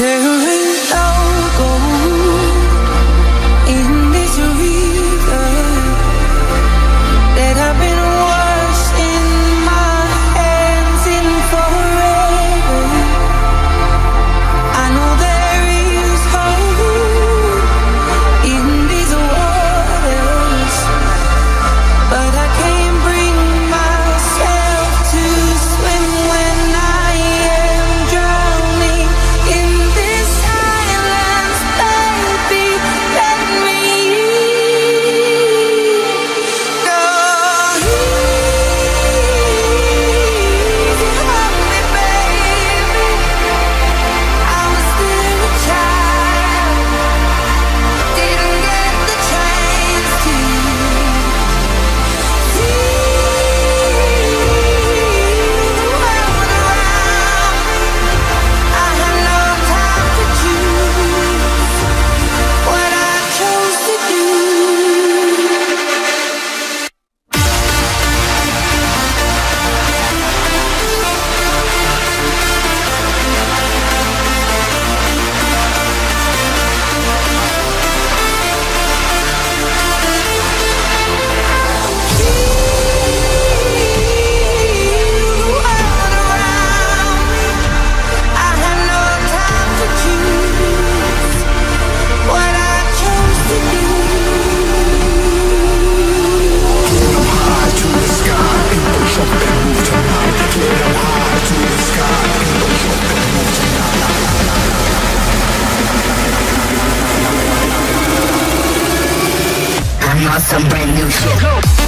Te I'm on some brand new shit.